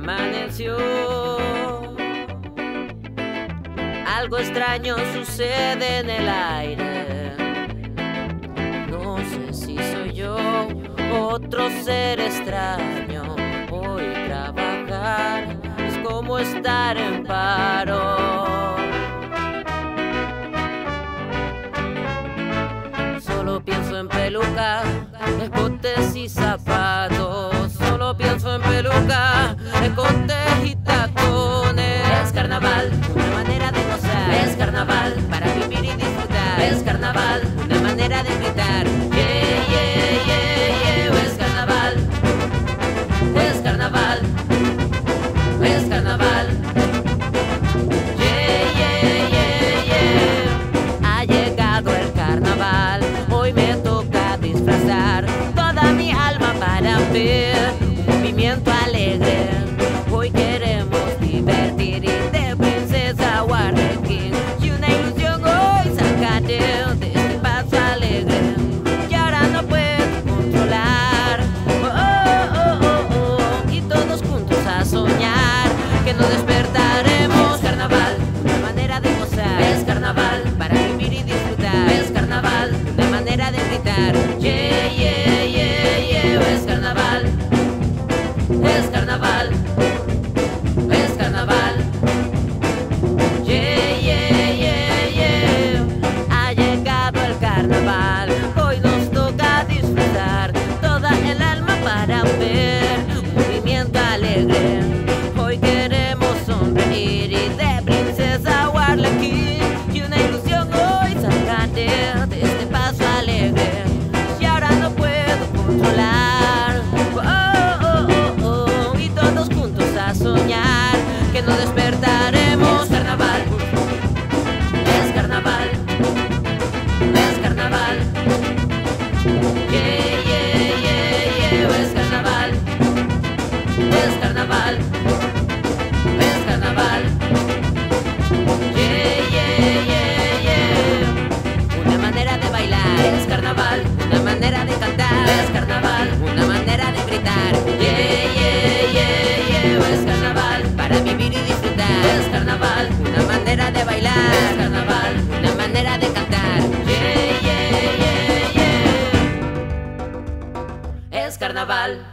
amaneció. Algo extraño sucede en el aire. No sé si soy yo otro ser extraño. Hoy trabajar es como estar en paro. Solo pienso en peluca, escotes y zapatos. En peluca, escotes y tacones. Es carnaval, una manera de gozar. Es carnaval, para vivir y disfrutar. Es carnaval, una manera de gritar. Yeah, yeah, yeah, yeah. Es carnaval, es carnaval, es carnaval. Hoy queremos divertir y de princesa Warrequín y una ilusión hoy sacate de este paso alegre que ahora no puedo controlar. Oh, oh, oh, oh, oh. Y todos juntos a soñar que nos despertaremos. Carnaval, una manera de gozar. Es carnaval para vivir y disfrutar. Es carnaval, una manera de gritar. Yeah. cantar. carnaval, la manera de cantar. Yeah, yeah, yeah, yeah. Es carnaval.